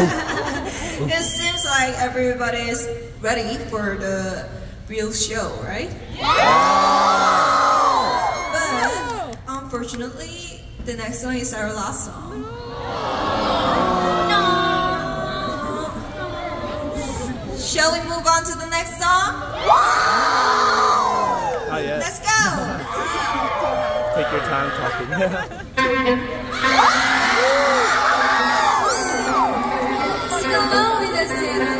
like everybody's ready for the real show, right? But unfortunately, the next song is our last song. Shall we move on to the next song? Yeah. Let's go! Take your time talking. with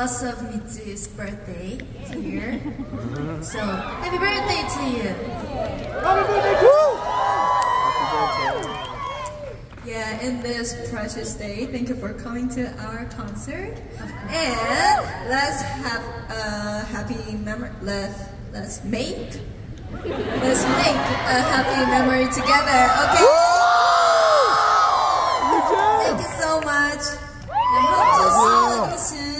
lots of MIDZY's birthday here. So happy birthday to you. Happy birthday! Yeah, in this precious day, thank you for coming to our concert. And let's have a happy memory. Let's let's make let's make a happy memory together. Okay. Thank you so much. I hope to see you soon.